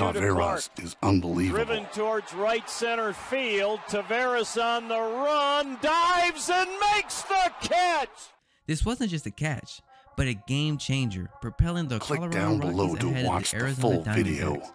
Taveras is unbelievable. Driven towards right center field. Taveras on the run, dives and makes the catch. This wasn't just a catch, but a game changer, propelling the Click Colorado down Rockies below to watch of the the full video. Diamondbacks.